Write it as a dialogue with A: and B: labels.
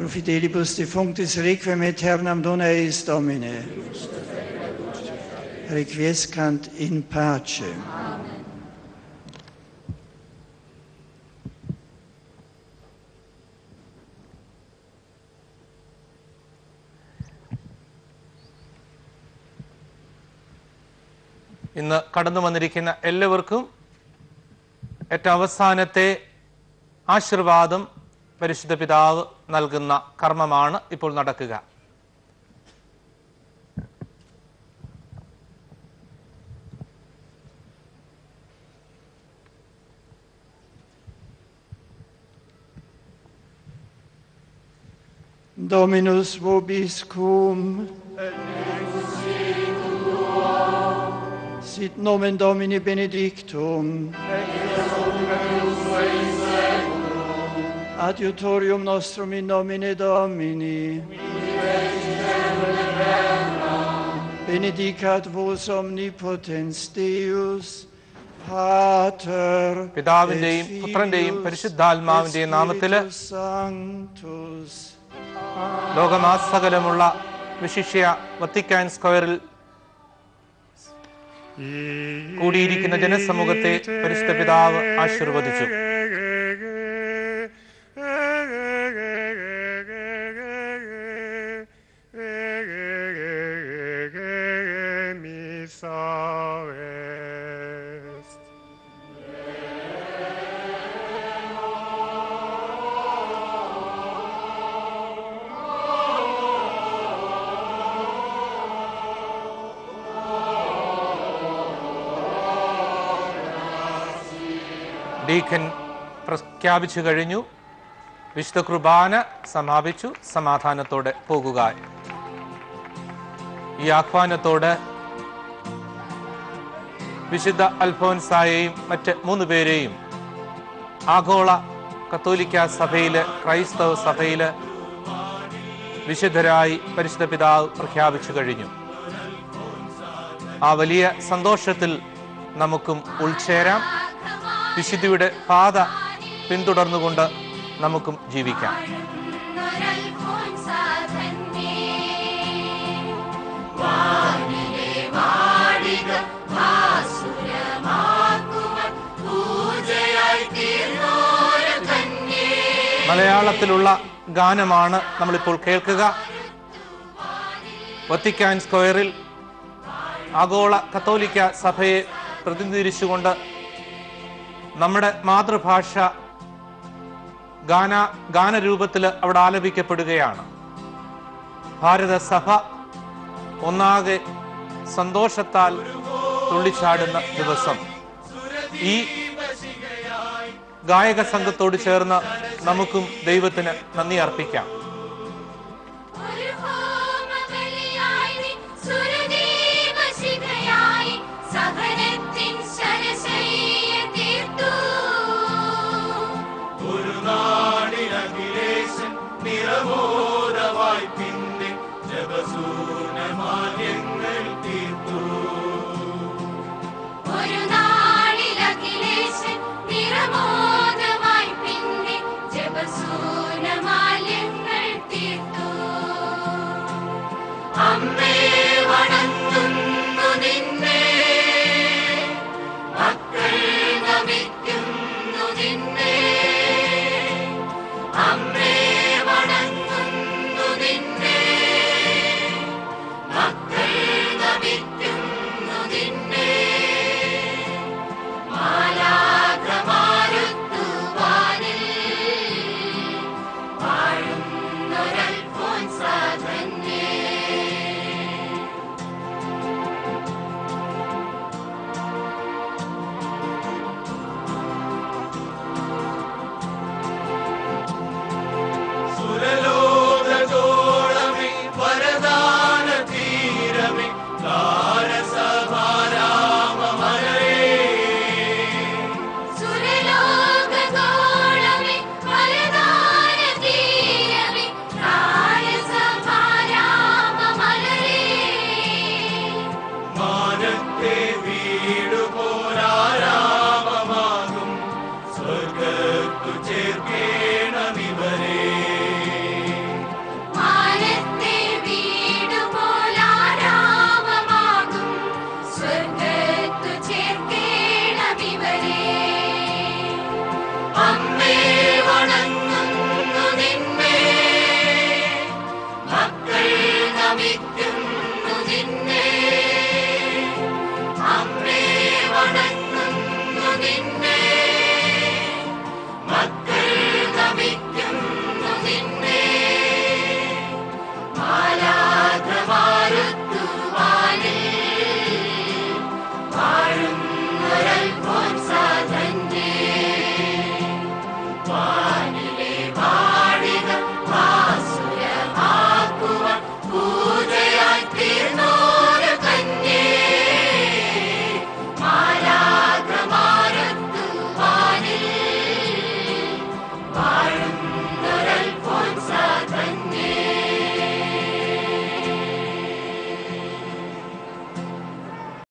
A: Pro fidelibus defunctis requiem aeternam dona eis Domine. Requiescant in pace. Amen.
B: ഇന്ന് കടന്നു വന്നിരിക്കുന്ന എല്ലാവർക്കും ഏറ്റവും അവസാനത്തെ ആശീർവാദം പരിശുദ്ധ പിതാവ് നൽകുന്ന കർമ്മമാണ് ഇപ്പോൾ നടക്കുക
A: Dominus vobiscum. Sit nomen Domini benedictum. Adiutorium nostrum in nomine Domini. Benedicat vos omnipotens Deus, Pater,
B: പിതാവിന്റെയും പുത്രന്റെയും പരിശുദ്ധാത്മാവിന്റെയും
A: നാമത്തിൽ.
B: ലോകമാസകലമുള്ള വിശിഷ്യ വത്തിക്കാൻ സ്ക്വയറിൽ കൂടിയിരിക്കുന്ന ജനസമൂഹത്തെ പരിശുദ്ധ പിതാവ് ആശീർവദിച്ചു ഡീഖൻ പ്രഖ്യാപിച്ചു കഴിഞ്ഞു. വിശുദ്ധ കുർബാന സമാപിച്ചു. സമാധാനത്തോടെ പോകുക. ഈ ആഹ്വാനത്തോട് വിശുദ്ധ അൽഫോൻസായെയും മറ്റ് മൂന്ന് പേരെയും ആഗോള കത്തോലിക്ക സഭയിൽ ക്രൈസ്തവ സഭയിൽ വിശുദ്ധരായി പരിശുദ്ധ പിതാവ് പ്രഖ്യാപിച്ചു കഴിഞ്ഞു. ആ വലിയ സന്തോഷത്തിൽ നമുക്കും ഉൾച്ചേരാം. വിശുദ്ധിയുടെ പാത പിന്തുടർന്നുകൊണ്ട് നമുക്കും ജീവിക്കാം. മലയാളത്തിലുള്ള ഗാനമാണ് നമ്മളിപ്പോൾ കേൾക്കുക. വത്തിക്കാൻ സ്ക്വയറിൽ ആഗോള കത്തോലിക്ക സഭയെ പ്രതിനിധീകരിച്ചുകൊണ്ട് നമ്മുടെ മാതൃഭാഷ ഗാന ഗാനരൂപത്തിൽ അവിടെ ആലപിക്കപ്പെടുകയാണ്. ഭാരതസഭ ഒന്നാകെ സന്തോഷത്താൽ തുള്ളിച്ചാടുന്ന ദിവസം. ഈ ഗായക സംഘത്തോട് ചേർന്ന് നമുക്കും ദൈവത്തിന് നന്ദി അർപ്പിക്കാം.